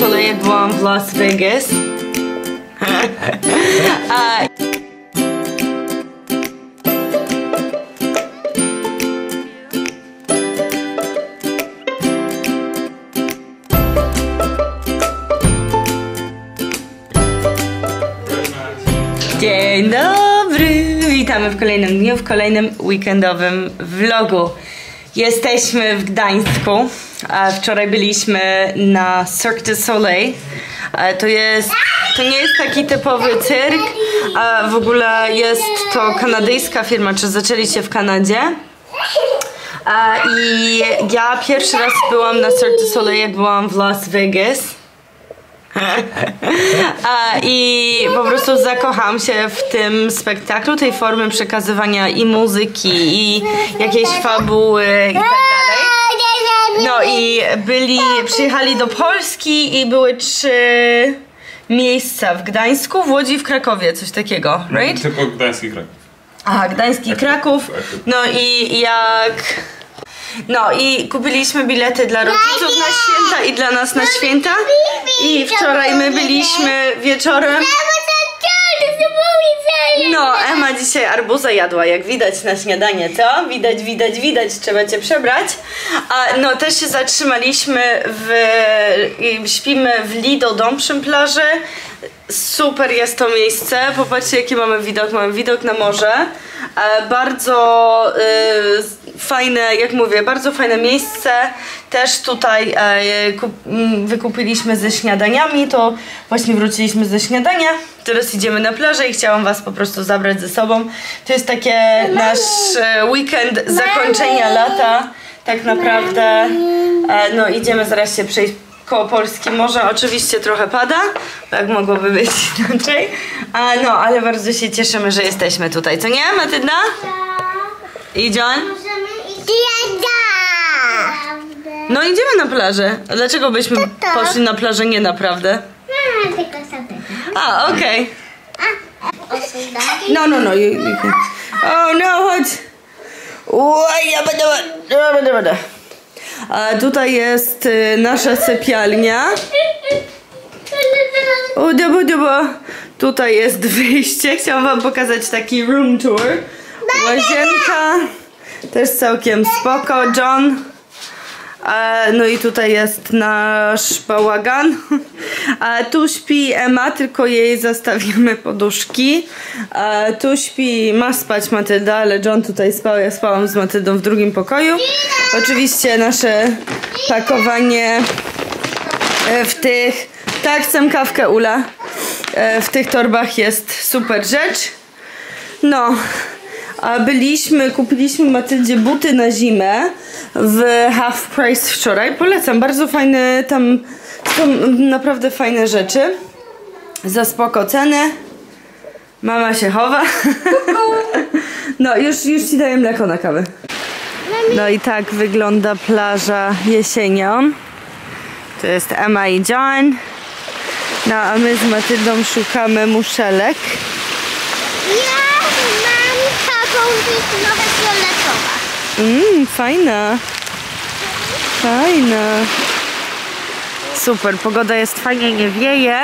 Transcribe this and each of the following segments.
Jak byłam w Las Vegas. A, Dzień dobry! Witamy w kolejnym dniu, w kolejnym weekendowym vlogu. Jesteśmy w Gdańsku. Wczoraj byliśmy na Cirque du Soleil. To jest, to nie jest taki typowy cyrk, w ogóle jest to kanadyjska firma, czy zaczęli się w Kanadzie. I ja pierwszy raz byłam na Cirque du Soleil, jak byłam w Las Vegas. I po prostu zakocham się w tym spektaklu, tej formy przekazywania i muzyki, i jakiejś fabuły i tak dalej. No i byli, przyjechali do Polski i były trzy miejsca w Gdańsku, w Łodzi i w Krakowie, coś takiego, right? Tylko gdański Kraków. Aha, Gdański, Kraków. No i jak. No i kupiliśmy bilety dla rodziców na święta i dla nas na święta. I wczoraj my byliśmy wieczorem. No, Ema dzisiaj arbuza jadła, jak widać na śniadanie, co? Widać, widać, widać, trzeba cię przebrać. A, no, też się zatrzymaliśmy w... śpimy w Lido Dom przy plaży. Super jest to miejsce. Popatrzcie, jaki mamy widok. Mamy widok na morze. E, bardzo y, fajne, jak mówię, bardzo fajne miejsce. Też tutaj e, kup, m, wykupiliśmy ze śniadaniami. To właśnie wróciliśmy ze śniadania. Teraz idziemy na plażę i chciałam Was po prostu zabrać ze sobą. To jest takie nasz e, weekend zakończenia lata. Tak naprawdę. E, no idziemy zaraz się przejść koło Polski. Może oczywiście trochę pada, jak mogłoby być inaczej. A, no, ale bardzo się cieszymy, że jesteśmy tutaj. Co nie, Matylda? I John? No idziemy na plażę. A Dlaczego byśmy Tata. poszli na plażę nie naprawdę? A, okej. No, no, no. You, you can. Oh no, chodź. Oj, ja będę, ja będę, będę. A tutaj jest y, nasza sypialnia. Udybu, dybu. Tutaj jest wyjście. Chciałam wam pokazać taki room tour. Łazienka. Też całkiem spoko. John. E, No i tutaj jest nasz bałagan. A tu śpi Ema, tylko jej zostawimy poduszki. E, Tu śpi, ma spać Matylda, ale John tutaj spał, ja spałam z Matyldą w drugim pokoju. Oczywiście nasze pakowanie e, w tych... Tak, chcę kawkę Ula. E, W tych torbach jest super rzecz. No, byliśmy, kupiliśmy Matyldzie buty na zimę w Half Price wczoraj. Polecam, bardzo fajne, tam są naprawdę fajne rzeczy. Za spoko ceny. Mama się chowa. No, już, już ci daję mleko na kawę. No i tak wygląda plaża jesienią. To jest Emma i John. No, a my z Matyldą szukamy muszelek. I trochę fioletowa. Mmm, fajna. Fajna. Super, pogoda jest fajnie, nie wieje.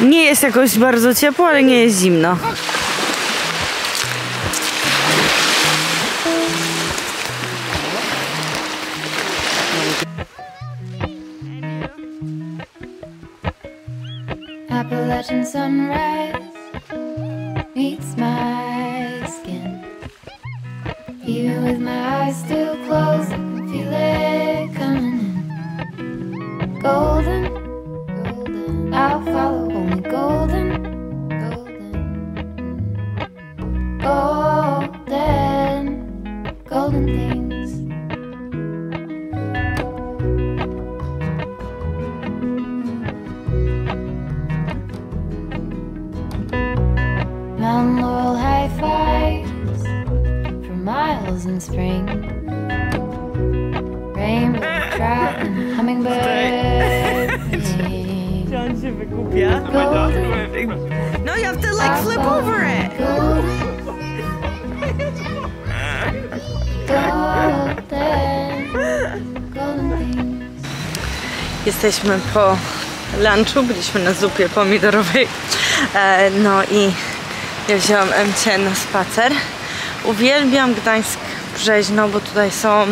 Nie jest jakoś bardzo ciepło, ale nie jest zimno. Appalachian sunrise meets my with my eyes still have to like flip over it. jesteśmy po lunchu, byliśmy na zupie pomidorowej. E, no i ja wzięłam MC na spacer. Uwielbiam Gdańsk Brzeźno, bo tutaj są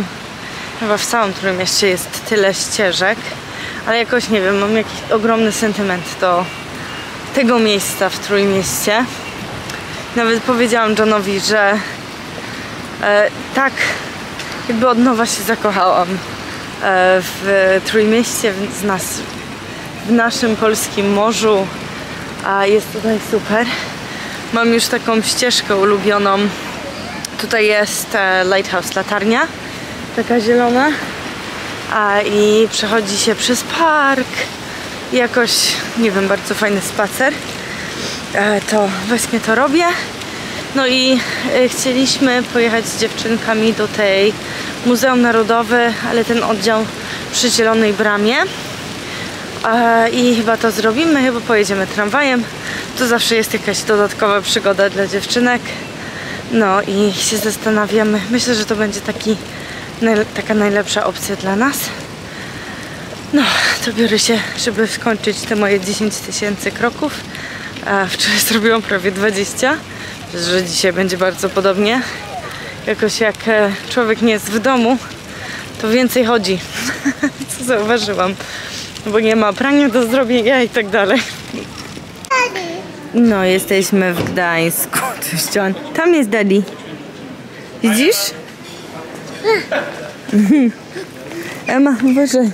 chyba w całym Trójmieście jest tyle ścieżek, ale jakoś nie wiem, mam jakiś ogromny sentyment do tego miejsca w Trójmieście. Nawet powiedziałam Johnowi, że e, tak jakby od nowa się zakochałam e, w Trójmieście, w, nas, w naszym polskim morzu, a jest tutaj super. Mam już taką ścieżkę ulubioną. Tutaj jest e, Lighthouse, latarnia, taka zielona, a i przechodzi się przez park. Jakoś, nie wiem, bardzo fajny spacer. E, to właśnie to robię. No i e, chcieliśmy pojechać z dziewczynkami do tej Muzeum Narodowe, ale ten oddział przy Zielonej Bramie. E, I chyba to zrobimy, chyba pojedziemy tramwajem. To zawsze jest jakaś dodatkowa przygoda dla dziewczynek. No i się zastanawiamy. Myślę, że to będzie taki, taka najlepsza opcja dla nas. No, to biorę się, żeby skończyć te moje 10 tysięcy kroków. A wczoraj zrobiłam prawie 20. Myślę, że dzisiaj będzie bardzo podobnie. Jakoś jak e, człowiek nie jest w domu, to więcej chodzi. Co zauważyłam. Bo nie ma prania do zrobienia i tak dalej. No, jesteśmy w Gdańsku. Tam jest Daddy. Widzisz? Emma, uważaj.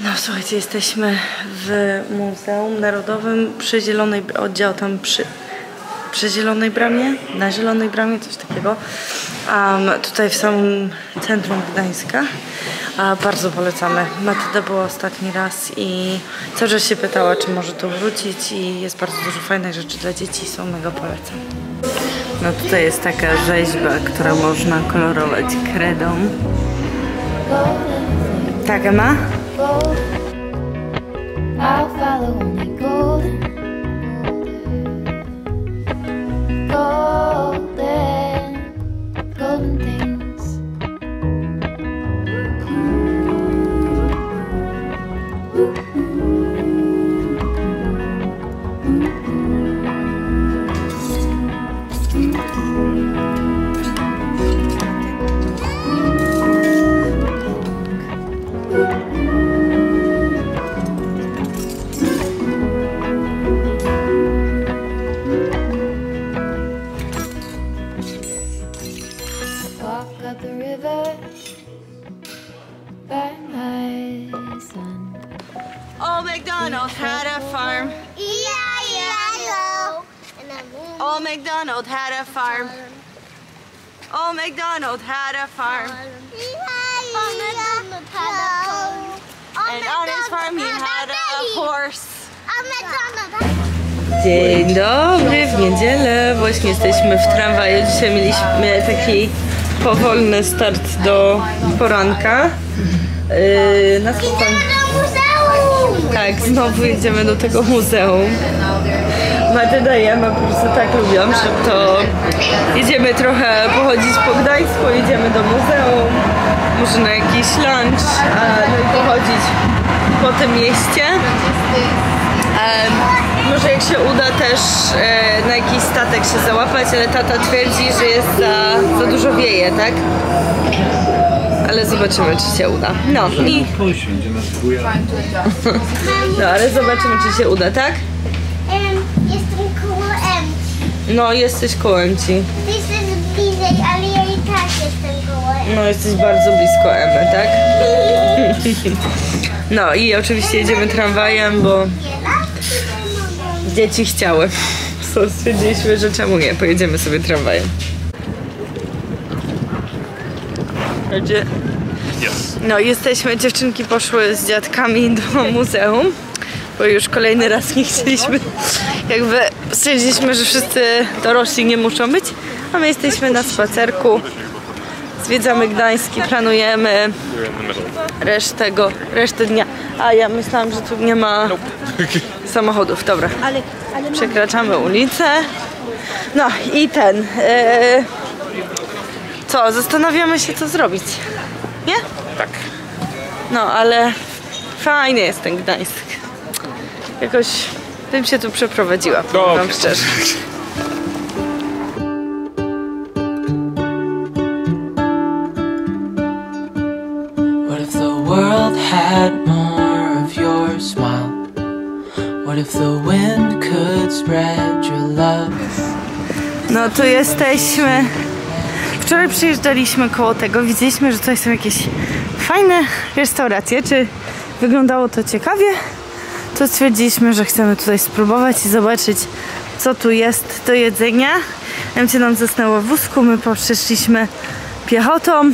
No słuchajcie, jesteśmy w Muzeum Narodowym przy Zielonej, oddział tam przy, przy Zielonej Bramie, na Zielonej Bramie, coś takiego. Um, tutaj w samym centrum Gdańska. A bardzo polecamy. Matylda była ostatni raz i cały czas się pytała, czy może tu wrócić i jest bardzo dużo fajnych rzeczy dla dzieci, są mega polecam. No tutaj jest taka rzeźba, która można kolorować kredą. Tak, Emma? Old MacDonald had a farm. Old MacDonald had a farm. E-I-E-I-O. And on his farm he had a horse. Dzień dobry, w niedzielę właśnie jesteśmy w tramwaju. Dzisiaj mieliśmy taki powolny start do poranka. Yy, na do muzeum! Tak, znowu jedziemy do tego muzeum. Matylda i po prostu tak lubią, że to jedziemy trochę pochodzić po Gdańsku, jedziemy do muzeum, może na jakiś lunch, a, no i pochodzić po tym mieście. Może jak się uda też e, na jakiś statek się załapać, ale tata twierdzi, że jest za, za dużo wieje, tak? Ale zobaczymy, czy się uda. No i no, ale zobaczymy, czy się uda, tak? No, jesteś kołem ci. Ty jesteś bliżej, ale ja i tak jestem koło M. No, jesteś bardzo blisko Emy, tak? No i oczywiście jedziemy tramwajem, bo dzieci chciały. So, stwierdziliśmy, że czemu nie, pojedziemy sobie tramwajem. Gdzie? No, jesteśmy, dziewczynki poszły z dziadkami do muzeum, bo już kolejny raz nie chcieliśmy, jakby stwierdziliśmy, że wszyscy dorośli nie muszą być, a my jesteśmy na spacerku, zwiedzamy Gdańsk i planujemy resztę, go, resztę dnia. A ja myślałam, że tu nie ma samochodów, dobra. Przekraczamy ulicę No i ten. e, co, zastanawiamy się co zrobić. Nie? Tak. No, ale fajny jest ten Gdańsk. Jakoś bym się tu przeprowadziła, powiem wam Dobrze. szczerze. What if the world had more of your smile? What if the wind could spread your love? No tu jesteśmy. Wczoraj przyjeżdżaliśmy koło tego, widzieliśmy, że tutaj są jakieś fajne restauracje. Czy wyglądało to ciekawie? To stwierdziliśmy, że chcemy tutaj spróbować i zobaczyć, co tu jest do jedzenia. MC nam zasnęło w wózku, my poprzeszliśmy piechotą.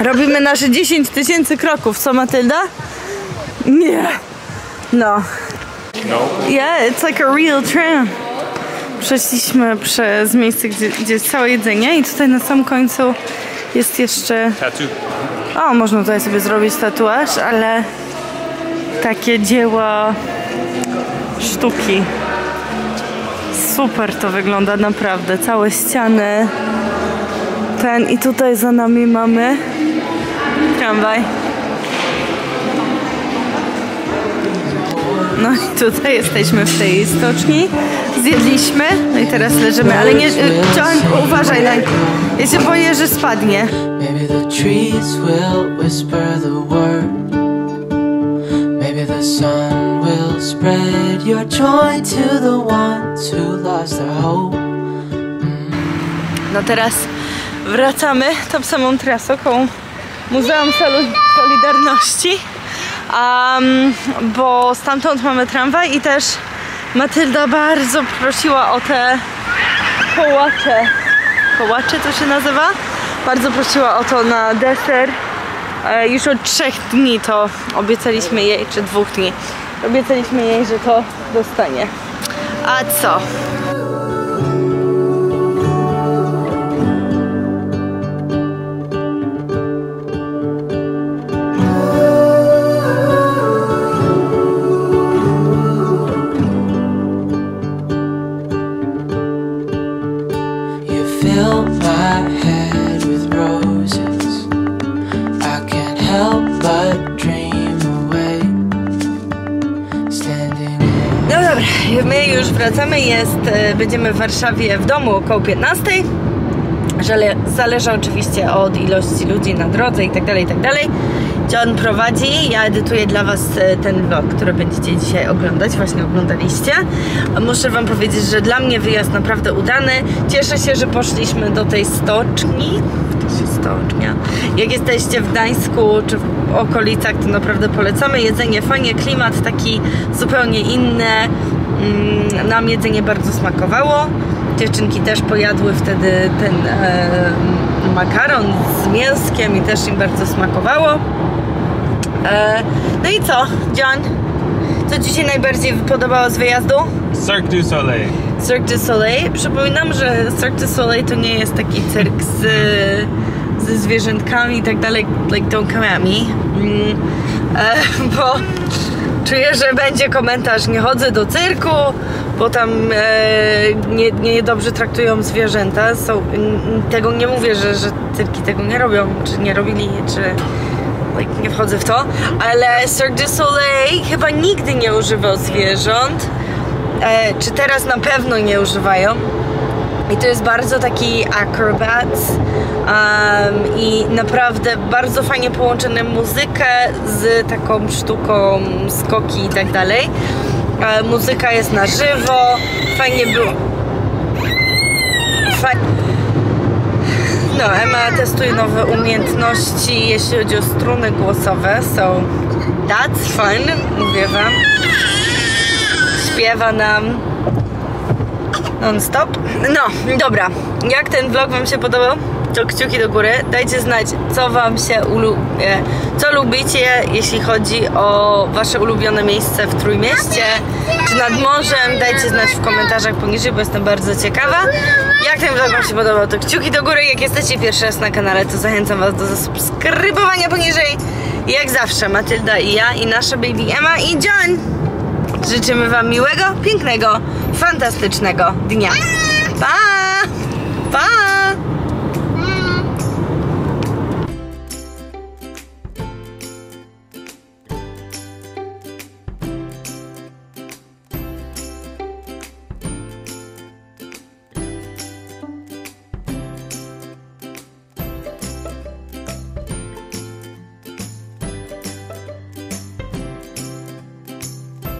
Robimy nasze 10 tysięcy kroków, co Matylda? Nie. No. No. Yeah, it's like a real tram. Przeszliśmy przez miejsce, gdzie, gdzie jest całe jedzenie i tutaj na samym końcu jest jeszcze... Tattoo. O, można tutaj sobie zrobić tatuaż, ale takie dzieła sztuki. Super to wygląda naprawdę. Całe ściany. Ten i tutaj za nami mamy tramwaj. No i tutaj jesteśmy w tej stoczni. Zjedliśmy, no i teraz leżymy, ale nie... John, uważaj, na... ja się boję, że spadnie. Maybe the trees will whisper the word. The sun will spread your joy to the ones who lost their hope. No teraz wracamy tą samą trasą koło Muzeum Solidarności, um, bo stamtąd mamy tramwaj i też Matylda bardzo prosiła o te kołacze. Kołacze to się nazywa? Bardzo prosiła o to na deser. E, już od trzech dni to obiecaliśmy jej, czy dwóch dni. Obiecaliśmy jej, że to dostanie. A co? Wracamy, jest, e, będziemy w Warszawie w domu około 15. Żale, zależy oczywiście od ilości ludzi na drodze i dalej, i tak dalej. John prowadzi, ja edytuję dla Was e, ten vlog, który będziecie dzisiaj oglądać, właśnie oglądaliście. Muszę Wam powiedzieć, że dla mnie wyjazd naprawdę udany. Cieszę się, że poszliśmy do tej stoczni. To się stocznia. Jak jesteście w Gdańsku czy w okolicach, to naprawdę polecamy. Jedzenie fajnie, klimat taki zupełnie inny. Mm, Nam jedzenie bardzo smakowało. Dziewczynki też pojadły wtedy ten e, makaron z mięskiem i też im bardzo smakowało. E, no i co, John? Co Ci się najbardziej podobało z wyjazdu? Cirque du Soleil. Cirque du Soleil. Przypominam, że Cirque du Soleil to nie jest taki cyrk z, ze zwierzętkami i tak dalej, like don't come at me. Mm, e, bo czuję, że będzie komentarz, nie chodzę do cyrku, bo tam e, nie, nie dobrze traktują zwierzęta. N- tego nie mówię, że, że cyrki tego nie robią, czy nie robili, czy like, nie wchodzę w to, ale Cirque du Soleil chyba nigdy nie używał zwierząt. E, czy teraz na pewno nie używają. I to jest bardzo taki acrobat um, i naprawdę bardzo fajnie połączone muzykę z taką sztuką skoki i tak dalej. E, muzyka jest na żywo, fajnie było. Faj... No, Emma testuje nowe umiejętności, jeśli chodzi o struny głosowe, so that's fun, mówię wam. Śpiewa nam non-stop. No, dobra. Jak ten vlog Wam się podobał? To kciuki do góry. Dajcie znać, co Wam się ulu... e, co lubicie, jeśli chodzi o Wasze ulubione miejsce w Trójmieście, czy nad morzem. Dajcie znać w komentarzach poniżej, bo jestem bardzo ciekawa. Jak ten vlog Wam się podobał, to kciuki do góry. Jak jesteście pierwszy raz na kanale, to zachęcam Was do zasubskrybowania poniżej. Jak zawsze, Matylda i ja, i nasza baby Emma i John. Życzymy Wam miłego, pięknego, fantastycznego dnia. Pa! Pa!